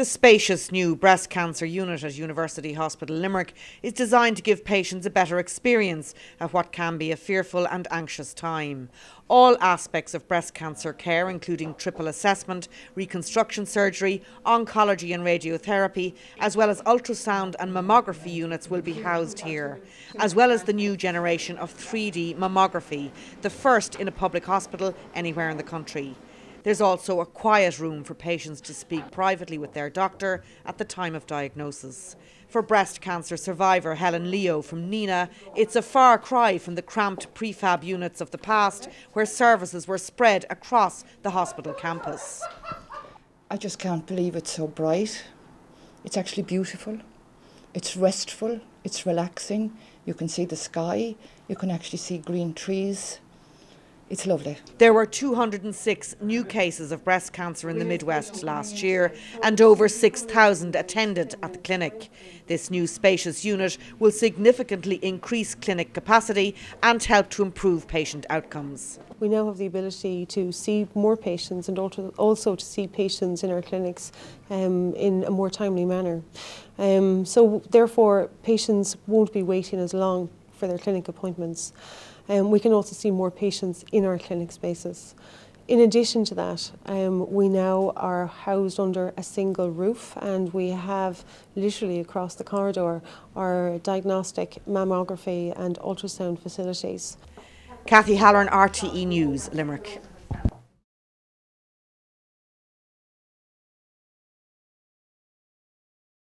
The spacious new breast cancer unit at University Hospital Limerick is designed to give patients a better experience at what can be a fearful and anxious time. All aspects of breast cancer care, including triple assessment, reconstruction surgery, oncology and radiotherapy, as well as ultrasound and mammography units, will be housed here, as well as the new generation of 3D mammography, the first in a public hospital anywhere in the country. There's also a quiet room for patients to speak privately with their doctor at the time of diagnosis. For breast cancer survivor Helen Leo from Nenagh, it's a far cry from the cramped prefab units of the past where services were spread across the hospital campus. I just can't believe it's so bright. It's actually beautiful. It's restful. It's relaxing. You can see the sky. You can actually see green trees. It's lovely. There were 206 new cases of breast cancer in the Midwest last year, and over 6,000 attended at the clinic. This new spacious unit will significantly increase clinic capacity and help to improve patient outcomes. We now have the ability to see more patients and also to see patients in our clinics um, in a more timely manner. Um, so, therefore, patients won't be waiting as long for their clinic appointments. Um, we can also see more patients in our clinic spaces. In addition to that, um, we now are housed under a single roof and we have literally across the corridor our diagnostic mammography and ultrasound facilities. Cathy Halloran, RTE News, Limerick.